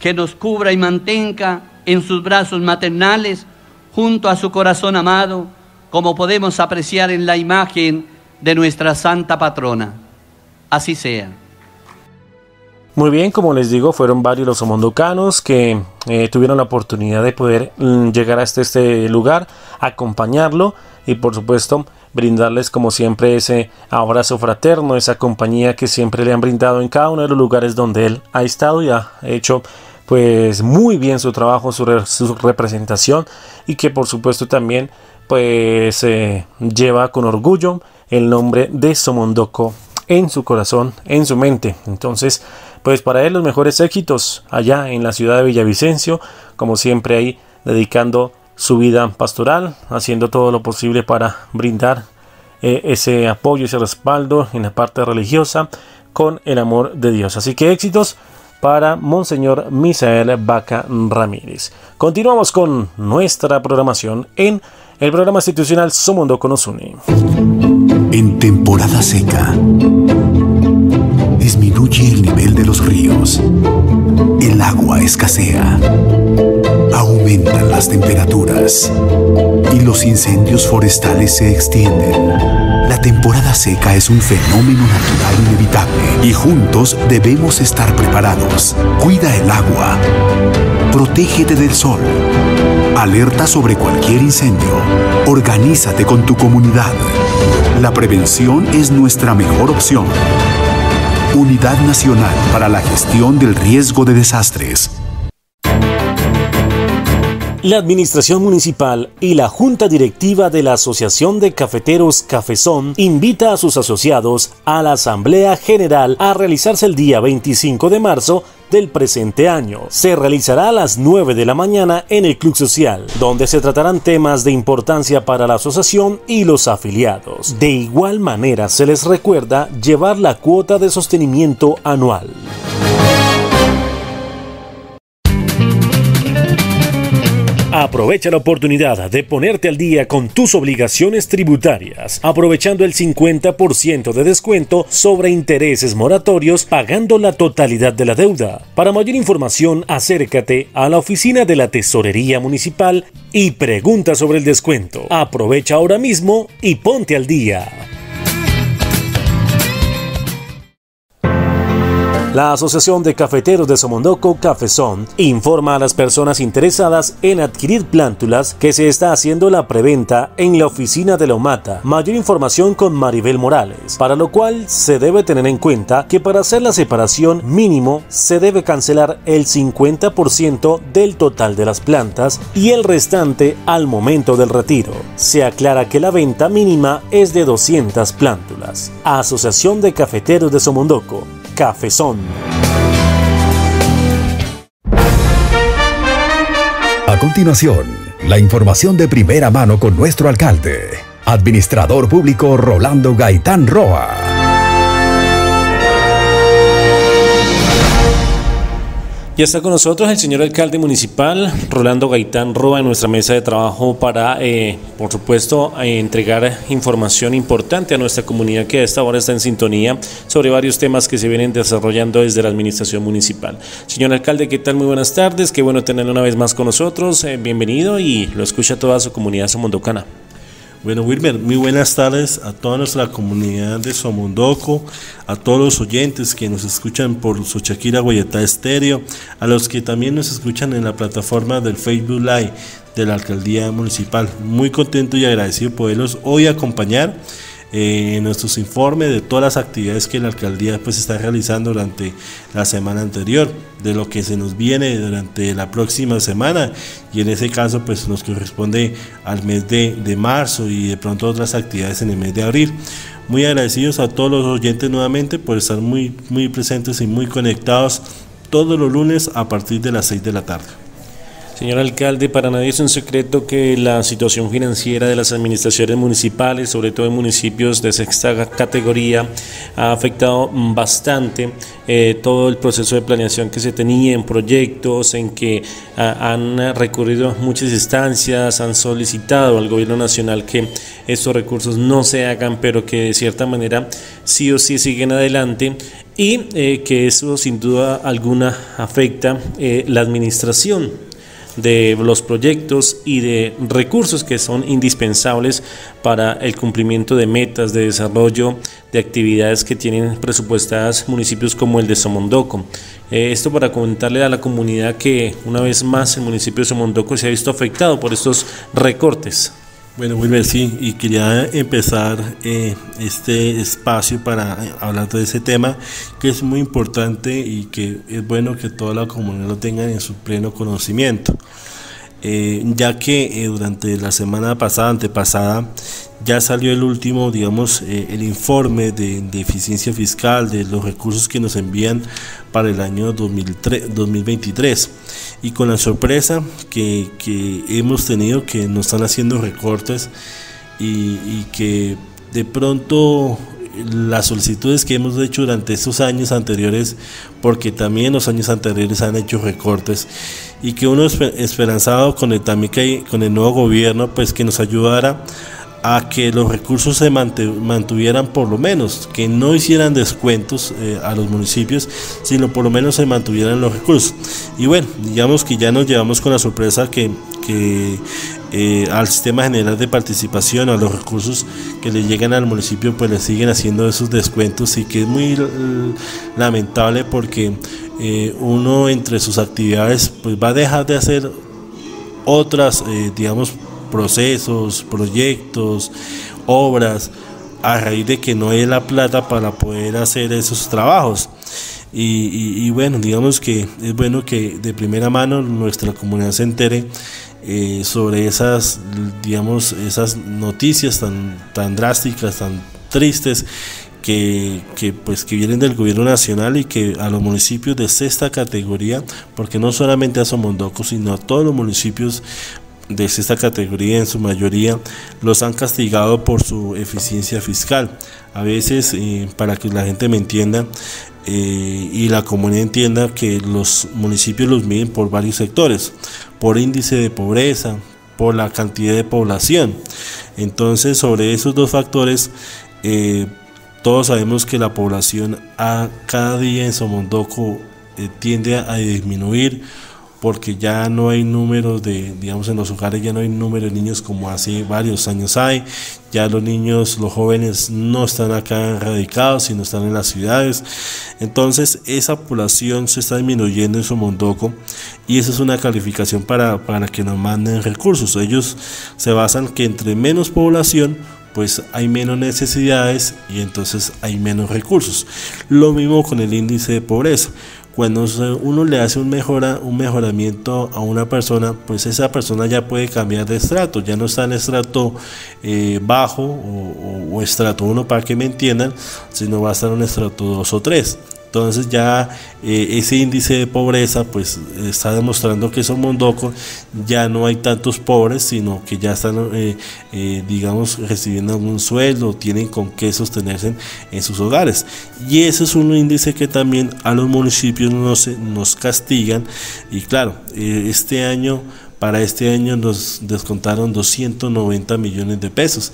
que nos cubra y mantenga en sus brazos maternales junto a su corazón amado, como podemos apreciar en la imagen de nuestra Santa Patrona. Así sea. Muy bien, como les digo, fueron varios los somondocanos que eh, tuvieron la oportunidad de poder mm, llegar hasta este lugar, acompañarlo y por supuesto brindarles como siempre ese abrazo fraterno, esa compañía que siempre le han brindado en cada uno de los lugares donde él ha estado y ha hecho pues muy bien su trabajo, su, representación y que por supuesto también pues eh, lleva con orgullo el nombre de Somondoco en su corazón, en su mente. Entonces, pues para él los mejores éxitos allá en la ciudad de Villavicencio, como siempre ahí dedicando su vida pastoral, haciendo todo lo posible para brindar eh, ese apoyo, ese respaldo en la parte religiosa con el amor de Dios. Así que éxitos para Monseñor Misael Vaca Ramírez. Continuamos con nuestra programación en el programa institucional Somundo Conosune. En temporada seca, disminuye el nivel de los ríos. El agua escasea. Aumentan las temperaturas. Y los incendios forestales se extienden. La temporada seca es un fenómeno natural inevitable y juntos debemos estar preparados. Cuida el agua. Protégete del sol. Alerta sobre cualquier incendio. Organízate con tu comunidad. La prevención es nuestra mejor opción. Unidad Nacional para la Gestión del Riesgo de Desastres. La Administración Municipal y la Junta Directiva de la Asociación de Cafeteros Cafezón invita a sus asociados a la Asamblea General a realizarse el día 25 de marzo del presente año. Se realizará a las 9 de la mañana en el Club Social, donde se tratarán temas de importancia para la asociación y los afiliados. De igual manera se les recuerda llevar la cuota de sostenimiento anual. Aprovecha la oportunidad de ponerte al día con tus obligaciones tributarias, aprovechando el 50% de descuento sobre intereses moratorios, pagando la totalidad de la deuda. Para mayor información, acércate a la oficina de la Tesorería Municipal y pregunta sobre el descuento. Aprovecha ahora mismo y ponte al día. La Asociación de Cafeteros de Somondoco, Cafezón, informa a las personas interesadas en adquirir plántulas que se está haciendo la preventa en la oficina de la. Mayor información con Maribel Morales, para lo cual se debe tener en cuenta que para hacer la separación mínimo se debe cancelar el 50% del total de las plantas y el restante al momento del retiro. Se aclara que la venta mínima es de 200 plántulas. Asociación de Cafeteros de Somondoco, Cafezón. A continuación, la información de primera mano con nuestro alcalde, administrador público Rolando Gaitán Roa. Ya está con nosotros el señor alcalde municipal, Rolando Gaitán Roa, en nuestra mesa de trabajo para, eh, por supuesto, eh, entregar información importante a nuestra comunidad que a esta hora está en sintonía sobre varios temas que se vienen desarrollando desde la administración municipal. Señor alcalde, ¿qué tal? Muy buenas tardes, qué bueno tenerlo una vez más con nosotros, eh, bienvenido y lo escucha toda su comunidad somondocana. Bueno, Wilmer, muy buenas tardes a toda nuestra comunidad de Somondoco, a todos los oyentes que nos escuchan por Sochaquira Guayatá Estéreo, a los que también nos escuchan en la plataforma del Facebook Live de la Alcaldía Municipal. Muy contento y agradecido poderlos hoy acompañar eh, nuestros informes de todas las actividades que la alcaldía pues está realizando durante la semana anterior, de lo que se nos viene durante la próxima semana y en ese caso pues nos corresponde al mes de, de marzo y de pronto otras actividades en el mes de abril. Muy agradecidos a todos los oyentes nuevamente por estar muy, muy presentes y muy conectados todos los lunes a partir de las 6 de la tarde. Señor alcalde, para nadie es un secreto que la situación financiera de las administraciones municipales, sobre todo en municipios de sexta categoría, ha afectado bastante eh, todo el proceso de planeación que se tenía en proyectos, en que ah, han recurrido muchas instancias, han solicitado al gobierno nacional que estos recursos no se hagan, pero que de cierta manera sí o sí siguen adelante y eh, que eso sin duda alguna afecta eh, la administración de los proyectos y de recursos que son indispensables para el cumplimiento de metas de desarrollo de actividades que tienen presupuestadas municipios como el de Somondoco. Eh, esto para comentarle a la comunidad que una vez más el municipio de Somondoco se ha visto afectado por estos recortes. Bueno, Wilmer, sí, y quería empezar eh, este espacio para hablar de ese tema que es muy importante y que es bueno que toda la comunidad lo tenga en su pleno conocimiento. Eh, ya que eh, durante la semana pasada, antepasada, ya salió el último, digamos, el informe de, eficiencia fiscal de los recursos que nos envían para el año 2023 y con la sorpresa que, hemos tenido que nos están haciendo recortes y, que de pronto las solicitudes que hemos hecho durante estos años anteriores, porque también los años anteriores han hecho recortes, y que uno esperanzado con el, con el nuevo gobierno, pues que nos ayudara a que los recursos se mantuvieran por lo menos, que no hicieran descuentos eh, a los municipios, sino por lo menos se mantuvieran los recursos. Y bueno, digamos que ya nos llevamos con la sorpresa que, eh, al sistema general de participación, a los recursos que le llegan al municipio, pues le siguen haciendo esos descuentos y que es muy lamentable porque eh, uno entre sus actividades pues va a dejar de hacer otras, digamos, procesos, proyectos, obras, a raíz de que no hay la plata para poder hacer esos trabajos. Y, bueno, digamos que es bueno que de primera mano nuestra comunidad se entere eh, sobre esas, digamos, esas noticias tan, drásticas, tan tristes que, que, pues, que vienen del gobierno nacional y que a los municipios de sexta categoría, porque no solamente a Somondoco, sino a todos los municipios de esta categoría en su mayoría los han castigado por su eficiencia fiscal. A veces, eh, para que la gente me entienda eh, y la comunidad entienda que los municipios los miden por varios sectores. por índice de pobreza, por la cantidad de población. Entonces, sobre esos dos factores, eh, todos sabemos que la población a cada día en Somondoco tiende a disminuir porque ya no hay números de, digamos, en los hogares ya no hay número de niños como hace varios años hay, ya los niños, los jóvenes no están acá radicados, sino están en las ciudades, entonces esa población se está disminuyendo en Somondoco y esa es una calificación para, para que nos manden recursos, ellos se basan que entre menos población, pues hay menos necesidades y entonces hay menos recursos. Lo mismo con el índice de pobreza cuando uno le hace un, mejora, un mejoramiento a una persona, pues esa persona ya puede cambiar de estrato, ya no está en estrato eh, bajo o, o, estrato 1 para que me entiendan, sino va a estar en estrato 2 o 3. Entonces ya eh, ese índice de pobreza pues está demostrando que en Mondoco ya no hay tantos pobres, sino que ya están, eh, eh, digamos, recibiendo algún sueldo, tienen con qué sostenerse en, sus hogares. Y ese es un índice que también a los municipios nos, nos castigan. Y claro, este año para este año nos descontaron 290 millones de pesos.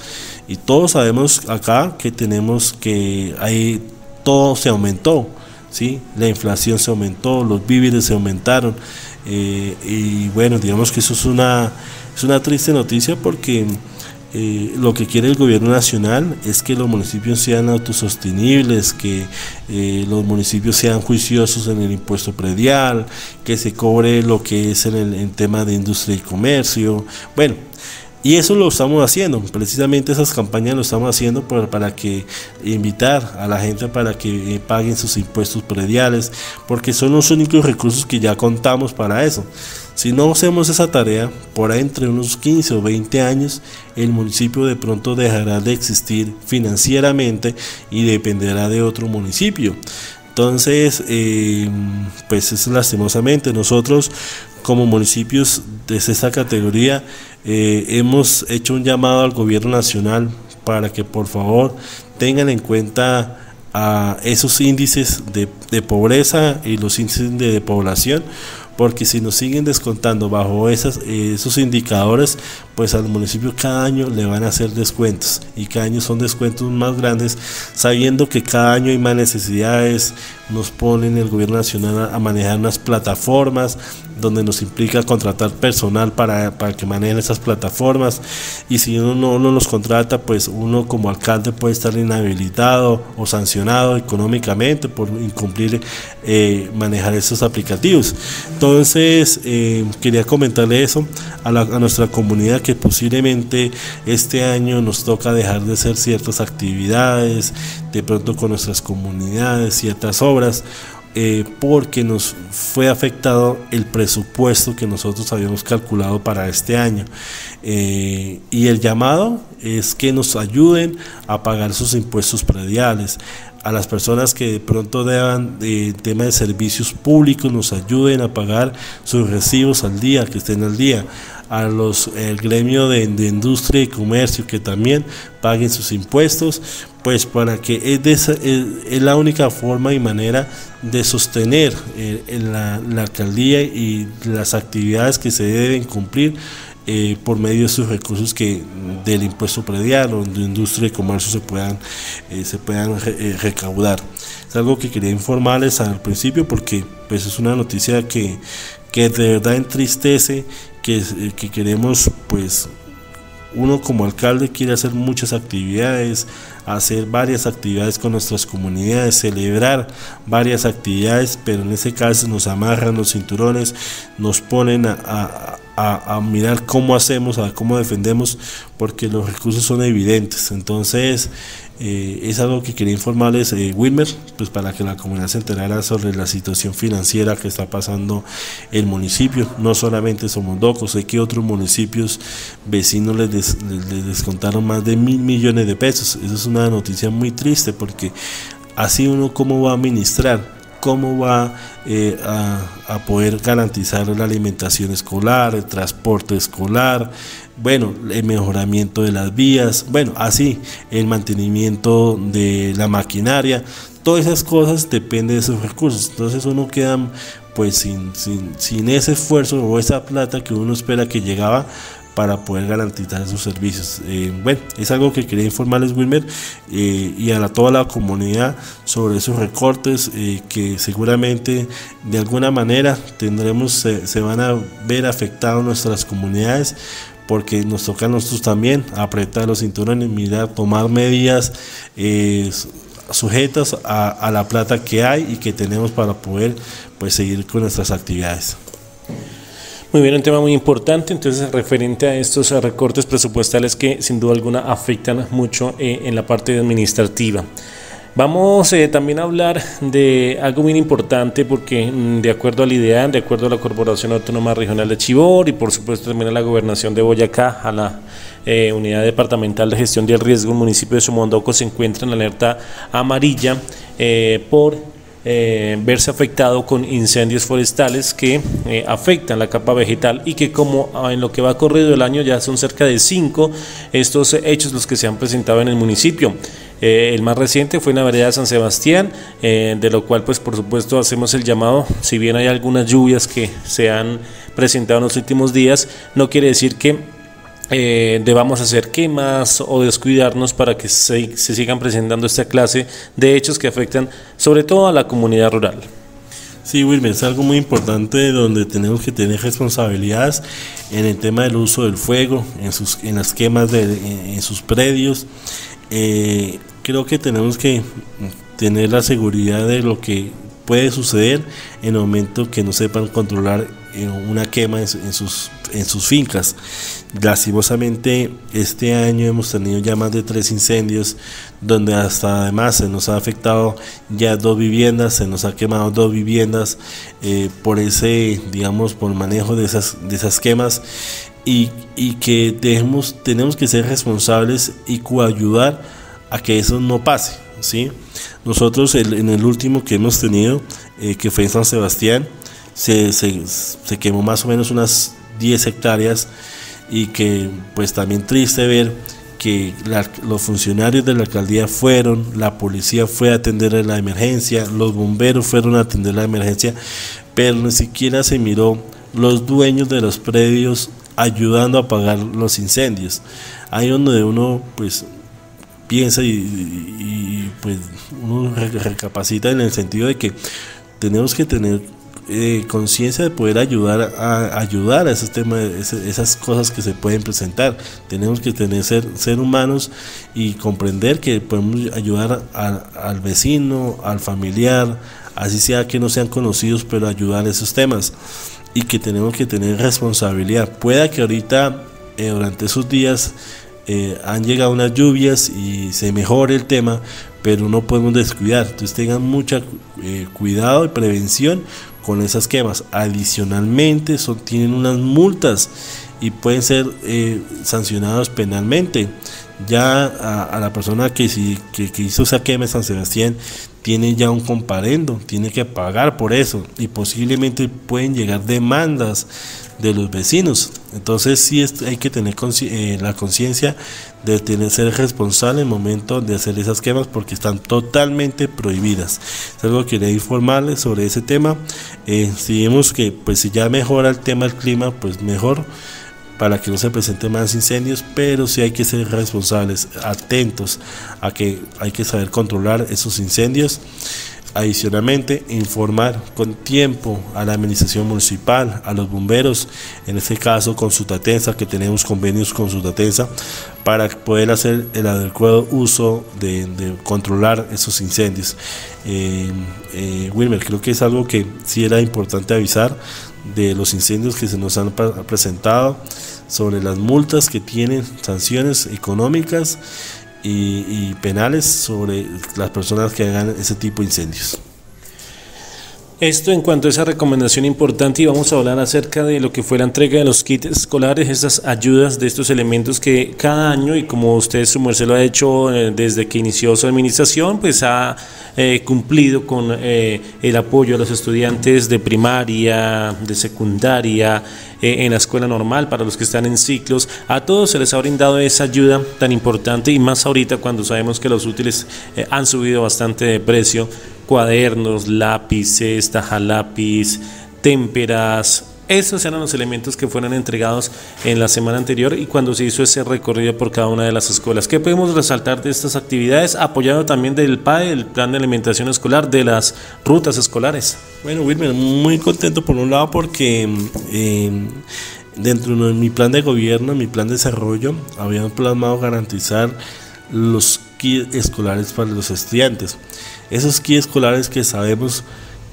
Y todos sabemos acá que tenemos que ahí todo se aumentó. ¿Sí? La inflación se aumentó, los víveres se aumentaron eh, y bueno, digamos que eso es una, es una triste noticia porque eh, lo que quiere el gobierno nacional es que los municipios sean autosostenibles, que eh, los municipios sean juiciosos en el impuesto predial, que se cobre lo que es en el tema de industria y comercio. Bueno, y eso lo estamos haciendo, precisamente esas campañas lo estamos haciendo para, que invitar a la gente para que eh, paguen sus impuestos prediales, porque son los únicos recursos que ya contamos para eso. Si no hacemos esa tarea, por entre unos 15 o 20 años, el municipio de pronto dejará de existir financieramente y dependerá de otro municipio. Entonces, eh, pues es lastimosamente nosotros como municipios de esta categoría eh, hemos hecho un llamado al gobierno nacional para que por favor tengan en cuenta esos índices de pobreza y los índices de población porque si nos siguen descontando bajo esas, esos indicadores, pues al municipio cada año le van a hacer descuentos. Y cada año son descuentos más grandes, sabiendo que cada año hay más necesidades, nos ponen el gobierno nacional a manejar unas plataformas donde nos implica contratar personal para, para que manejen esas plataformas. Y si uno no, los contrata pues uno como alcalde puede estar inhabilitado o sancionado económicamente por incumplir eh, manejar esos aplicativos. Entonces eh, quería comentarle eso a, a nuestra comunidad que posiblemente este año nos toca dejar de hacer ciertas actividades de pronto con nuestras comunidades ciertas obras eh, porque nos fue afectado el presupuesto que nosotros habíamos calculado para este año. Eh, y el llamado es que nos ayuden a pagar sus impuestos prediales. A las personas que de pronto deban de tema de servicios públicos nos ayuden a pagar sus recibos al día, que estén al día a los el gremio de, industria y comercio que también paguen sus impuestos pues para que es, es, la única forma y manera de sostener eh, la, la, alcaldía y las actividades que se deben cumplir eh, por medio de sus recursos que del impuesto predial o de industria y comercio se puedan, eh, se puedan recaudar. Es algo que quería informarles al principio porque pues es una noticia que, que de verdad entristece que, eh, que queremos pues uno como alcalde quiere hacer muchas actividades, hacer varias actividades con nuestras comunidades, celebrar varias actividades, pero en ese caso nos amarran los cinturones, nos ponen a, a, mirar cómo hacemos, a cómo defendemos, porque los recursos son evidentes. Entonces, eh, es algo que quería informarles, eh, Wilmer, pues para que la comunidad se enterara sobre la situación financiera que está pasando el municipio, no solamente Somondoco, sé que otros municipios vecinos les, descontaron más de mil millones de pesos. Eso es una noticia muy triste porque así uno cómo va a administrar cómo va eh, a, poder garantizar la alimentación escolar, el transporte escolar, bueno, el mejoramiento de las vías, bueno, así, el mantenimiento de la maquinaria, todas esas cosas dependen de esos recursos. Entonces uno queda pues sin, sin, sin ese esfuerzo o esa plata que uno espera que llegaba para poder garantizar esos servicios. Eh, bueno, es algo que quería informarles Wilmer eh, y a toda la comunidad sobre esos recortes eh, que seguramente de alguna manera tendremos, se van a ver afectados nuestras comunidades porque nos toca a nosotros también apretar los cinturones, mirar, tomar medidas sujetas a, a, la plata que hay y que tenemos para poder pues seguir con nuestras actividades. Muy bien, un tema muy importante, entonces referente a estos recortes presupuestales que sin duda alguna afectan mucho eh, en la parte administrativa. Vamos eh, también a hablar de algo muy importante porque mm, de acuerdo al IDEAN, de acuerdo a la Corporación Autónoma Regional de Chivor y por supuesto también a la Gobernación de Boyacá, a la eh, Unidad Departamental de Gestión del Riesgo, el municipio de Sumondoco se encuentra en alerta amarilla por eh, verse afectado con incendios forestales que eh, afectan la capa vegetal y que como ah, en lo que va corrido el año ya son cerca de cinco estos hechos los que se han presentado en el municipio. Eh, el más reciente fue en la vereda de San Sebastián, de lo cual pues por supuesto hacemos el llamado, si bien hay algunas lluvias que se han presentado en los últimos días, no quiere decir que eh, debamos hacer quemas o descuidarnos para que se, sigan presentando esta clase de hechos que afectan sobre todo a la comunidad rural. Sí, Wilmer, es algo muy importante donde tenemos que tener responsabilidades en el tema del uso del fuego, en, sus, en las quemas de en, sus predios. Eh, creo que tenemos que tener la seguridad de lo que puede suceder en el momento que no sepan controlar una quema en, sus, en sus fincas. Lastimosamente, este año hemos tenido ya más de tres incendios, donde hasta además se nos ha afectado ya dos viviendas, se nos ha quemado dos viviendas eh, por ese, digamos, por manejo de esas, de esas quemas. Y, y que dejemos, tenemos que ser responsables y coayudar a que eso no pase. ¿sí? Nosotros en el último que hemos tenido, eh, que fue en San Sebastián, se, se, se quemó más o menos unas 10 hectáreas y que pues también triste ver que los funcionarios de la alcaldía fueron, la policía fue a atender la emergencia, los bomberos fueron a atender la emergencia, pero ni siquiera se miró los dueños de los predios ayudando a apagar los incendios. Ahí donde uno pues piensa y, pues uno recapacita en el sentido de que tenemos que tener eh, conciencia de poder ayudar a ayudar a esos temas, esas cosas que se pueden presentar. Tenemos que tener ser, ser humanos y comprender que podemos ayudar al vecino, al familiar, así sea que no sean conocidos, pero ayudar a esos temas y que tenemos que tener responsabilidad. Pueda que ahorita eh, durante esos días eh, han llegado unas lluvias y se mejore el tema, pero no podemos descuidar. Entonces tengan mucha eh, cuidado y prevención con esas quemas. Adicionalmente, son, tienen unas multas y pueden ser eh, sancionados penalmente. Ya a, la persona que, si, que, que, hizo esa quema en San Sebastián tiene ya un comparendo, tiene que pagar por eso y posiblemente pueden llegar demandas de los vecinos. Entonces sí hay que tener eh, la conciencia de tener, ser responsable en el momento de hacer esas quemas porque están totalmente prohibidas. Es algo que quería informarles sobre ese tema. Eh, si vemos que pues si ya mejora el tema del clima, pues mejor para que no se presenten más incendios, pero sí hay que ser responsables, atentos a que hay que saber controlar esos incendios. Adicionalmente, informar con tiempo a la administración municipal, a los bomberos, en este caso con Sutatensa, que tenemos convenios con Sutatensa, para poder hacer el adecuado uso de, controlar esos incendios. Eh, eh, Wilmer, creo que es algo que sí era importante avisar de los incendios que se nos han presentado, sobre las multas que tienen, sanciones económicas y, penales sobre las personas que hagan ese tipo de incendios. Esto en cuanto a esa recomendación importante y vamos a hablar acerca de lo que fue la entrega de los kits escolares, esas ayudas de estos elementos que cada año y como usted su merced lo ha hecho eh, desde que inició su administración, pues ha eh, cumplido con eh, el apoyo a los estudiantes de primaria, de secundaria, en la escuela normal, para los que están en ciclos. A todos se les ha brindado esa ayuda tan importante y más ahorita cuando sabemos que los útiles han subido bastante de precio. Cuadernos, lápices, taja lápiz, témperas, esos eran los elementos que fueron entregados en la semana anterior y cuando se hizo ese recorrido por cada una de las escuelas. ¿Qué podemos resaltar de estas actividades? Apoyado también del PAE, el Plan de Alimentación Escolar, de las rutas escolares. Bueno, Wilmer, muy contento por un lado porque eh, dentro de mi plan de gobierno, mi plan de desarrollo, habían plasmado garantizar los kits escolares para los estudiantes. Esos kits escolares que sabemos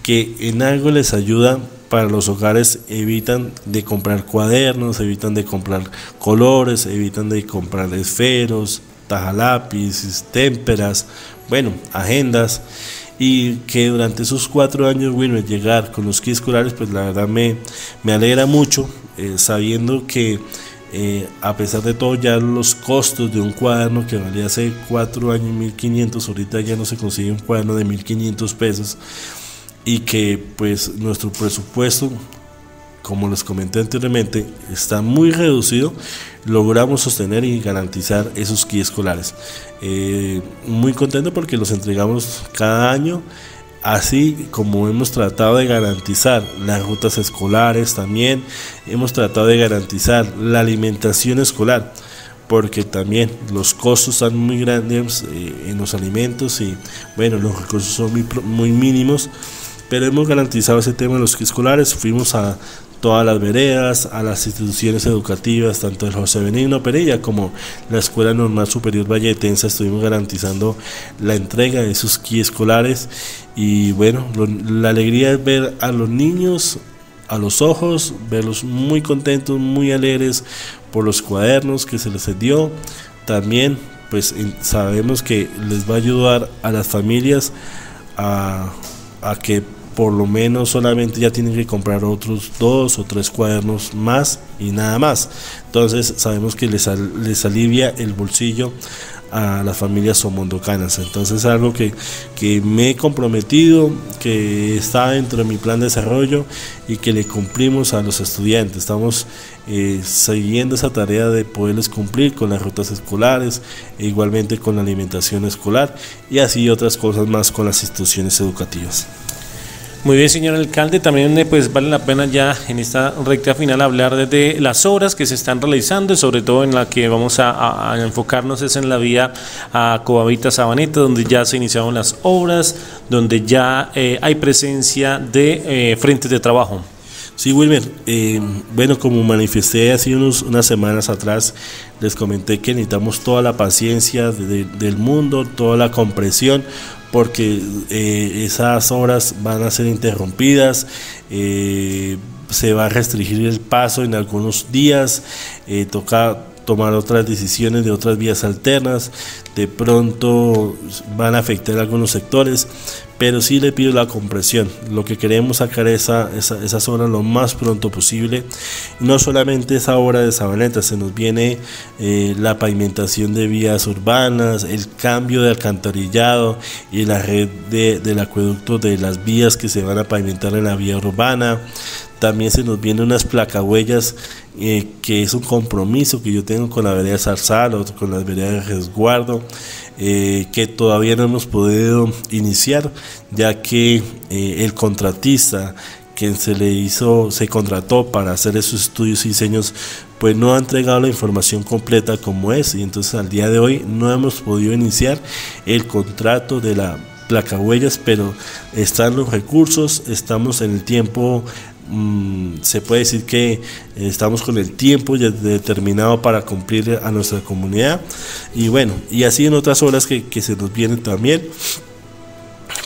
que en algo les ayuda para los hogares evitan de comprar cuadernos, evitan de comprar colores, evitan de comprar esferos, tajalápices, témperas, bueno, agendas. Y que durante esos cuatro años bueno llegar con los kits escolares pues la verdad me, me alegra mucho eh, sabiendo que eh, a pesar de todo ya los costos de un cuaderno que valía hace cuatro años 1500 ahorita ya no se consigue un cuaderno de 1500 pesos. Y que pues nuestro presupuesto como les comenté anteriormente está muy reducido. Logramos sostener y garantizar esos kits escolares. Eh, muy contento porque los entregamos cada año así como hemos tratado de garantizar las rutas escolares también hemos tratado de garantizar la alimentación escolar porque también los costos están muy grandes eh, en los alimentos y bueno los recursos son muy, muy mínimos pero hemos garantizado ese tema en los escolares. Fuimos a todas las veredas, a las instituciones educativas, tanto el José Benigno Pereira como la Escuela Normal Superior Valle de Tensa, estuvimos garantizando la entrega de esos kits escolares y bueno, la alegría es ver a los niños a los ojos, verlos muy contentos, muy alegres por los cuadernos que se les dio. También pues sabemos que les va a ayudar a las familias a, a que por lo menos solamente ya tienen que comprar otros dos o tres cuadernos más y nada más. Entonces sabemos que les, les alivia el bolsillo a las familias somondocanas. Entonces es algo que, que, me he comprometido, que está dentro de mi plan de desarrollo y que le cumplimos a los estudiantes. Estamos eh, siguiendo esa tarea de poderles cumplir con las rutas escolares, e igualmente con la alimentación escolar y así otras cosas más con las instituciones educativas. Muy bien, señor alcalde, también eh, pues vale la pena ya en esta recta final hablar de, las obras que se están realizando, sobre todo en la que vamos a, enfocarnos es en la vía a Coavita Sabaneta, donde ya se iniciaron las obras, donde ya eh, hay presencia de eh, frentes de trabajo. Sí, Wilmer. bueno, como manifesté hace unos, unas semanas atrás, les comenté que necesitamos toda la paciencia del mundo, toda la compresión, porque eh, esas horas van a ser interrumpidas, eh, se va a restringir el paso en algunos días, eh, toca tomar otras decisiones de otras vías alternas, de pronto van a afectar algunos sectores, pero sí le pido la compresión. Lo que queremos sacar esa, esa, esas horas lo más pronto posible. No solamente esa hora de Sabaneta, se nos viene eh, la pavimentación de vías urbanas, el cambio de alcantarillado y la red de, del acueducto de las vías que se van a pavimentar en la vía urbana. También se nos vienen unas placahuellas eh, que es un compromiso que yo tengo con la vereda Zarzal o con la vereda de resguardo. Eh, que todavía no hemos podido iniciar, ya que eh, el contratista quien se le hizo, se contrató para hacer esos estudios y diseños, pues no ha entregado la información completa como es, y entonces al día de hoy no hemos podido iniciar el contrato de la placa huellas, pero están los recursos, estamos en el tiempo Mm, se puede decir que eh, estamos con el tiempo ya determinado para cumplir a nuestra comunidad y bueno, y así en otras horas que, se nos vienen también.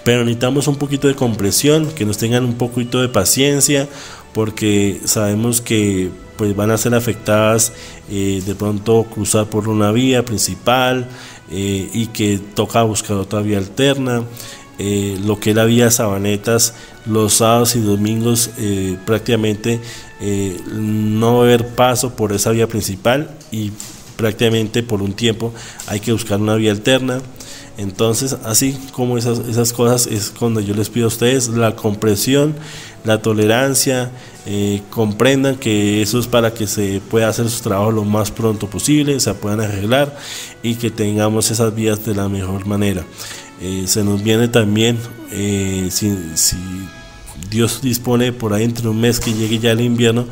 Pero necesitamos un poquito de compresión, que nos tengan un poquito de paciencia, porque sabemos que pues van a ser afectadas eh, de pronto cruzar por una vía principal eh, y que toca buscar otra vía alterna. Lo que es la vía Sabanetas los sábados y domingos eh, prácticamente eh, no haber paso por esa vía principal y prácticamente por un tiempo hay que buscar una vía alterna. Entonces, así como esas, esas cosas es cuando yo les pido a ustedes la comprensión, la tolerancia, eh, comprendan que eso es para que se pueda hacer su trabajo lo más pronto posible, se puedan arreglar y que tengamos esas vías de la mejor manera. Se nos viene también, si Dios dispone por ahí entre un mes que llegue ya el invierno,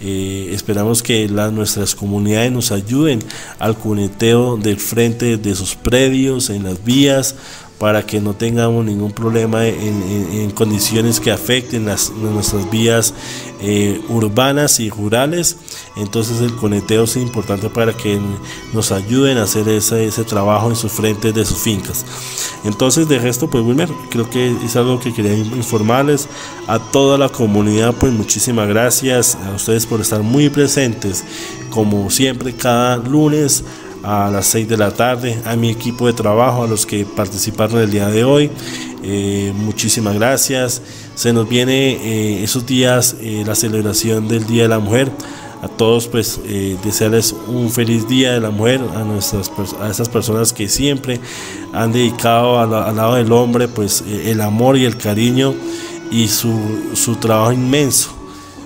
eh, esperamos que las, nuestras comunidades nos ayuden al cuneteo del frente de sus predios, en las vías, para que no tengamos ningún problema en, condiciones que afecten las, nuestras vías eh, urbanas y rurales. Entonces el coneteo es importante para que nos ayuden a hacer ese, ese trabajo en sus frentes de sus fincas. Entonces de resto, pues Wilmer, creo que es algo que quería informarles a toda la comunidad, pues muchísimas gracias a ustedes por estar muy presentes, como siempre cada lunes a las 6 de la tarde, a mi equipo de trabajo, a los que participaron el día de hoy. Eh, muchísimas gracias. Se nos viene eh, esos días eh, la celebración del Día de la Mujer. A todos pues desearles un feliz Día de la Mujer, a, nuestras, a esas personas que siempre han dedicado al, lado del hombre pues el amor y el cariño y su, su trabajo inmenso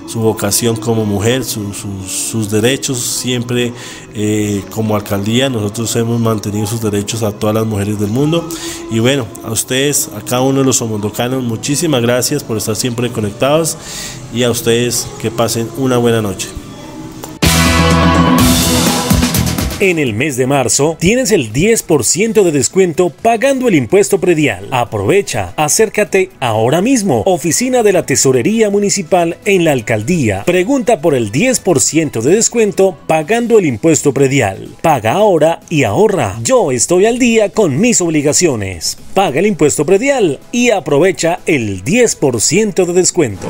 su vocación como mujer, sus derechos siempre eh, como alcaldía. Nosotros hemos mantenido sus derechos a todas las mujeres del mundo. Y bueno, a ustedes, a cada uno de los somondocanos, muchísimas gracias por estar siempre conectados y a ustedes que pasen una buena noche. En el mes de marzo tienes el 10% de descuento pagando el impuesto predial. Aprovecha, acércate ahora mismo. Oficina de la Tesorería Municipal en la Alcaldía. Pregunta por el 10% de descuento pagando el impuesto predial. Paga ahora y ahorra. Yo estoy al día con mis obligaciones. Paga el impuesto predial y aprovecha el 10% de descuento.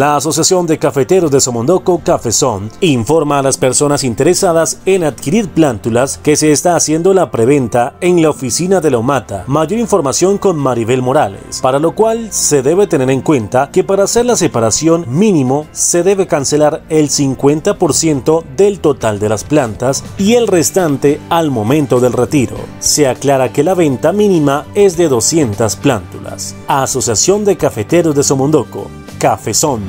La Asociación de Cafeteros de Somondoco, Cafezón, informa a las personas interesadas en adquirir plántulas que se está haciendo la preventa en la oficina de la OMATA. Mayor información con Maribel Morales, para lo cual se debe tener en cuenta que para hacer la separación mínimo se debe cancelar el 50% del total de las plantas y el restante al momento del retiro. Se aclara que la venta mínima es de 200 plántulas. Asociación de Cafeteros de Somondoco, Cafezón.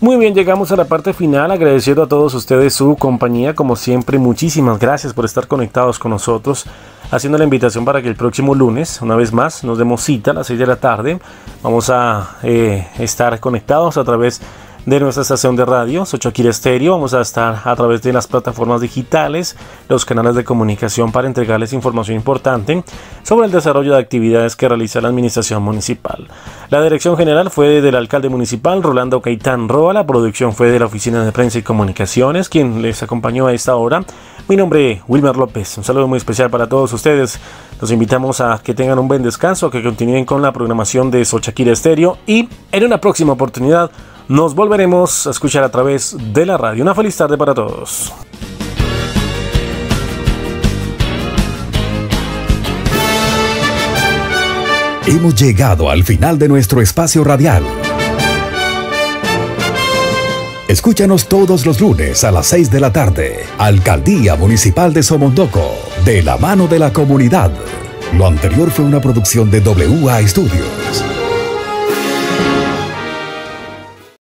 Muy bien, llegamos a la parte final, agradeciendo a todos ustedes su compañía, como siempre, muchísimas gracias por estar conectados con nosotros, haciendo la invitación para que el próximo lunes, una vez más, nos demos cita a las 6 de la tarde, vamos a eh, estar conectados a través de de nuestra estación de radio, Sochoquira Estéreo. Vamos a estar a través de las plataformas digitales, los canales de comunicación para entregarles información importante sobre el desarrollo de actividades que realiza la administración municipal. La dirección general fue del alcalde municipal, Rolando Caitán Roa. La producción fue de la Oficina de Prensa y Comunicaciones, quien les acompañó a esta hora. Mi nombre es Wilmer López. Un saludo muy especial para todos ustedes. Los invitamos a que tengan un buen descanso, que continúen con la programación de Sochaquira Estéreo y en una próxima oportunidad nos volveremos a escuchar a través de la radio. Una feliz tarde para todos. Hemos llegado al final de nuestro espacio radial. Escúchanos todos los lunes a las 6 de la tarde. Alcaldía Municipal de Somondoco, de la mano de la comunidad. Lo anterior fue una producción de WA Studios.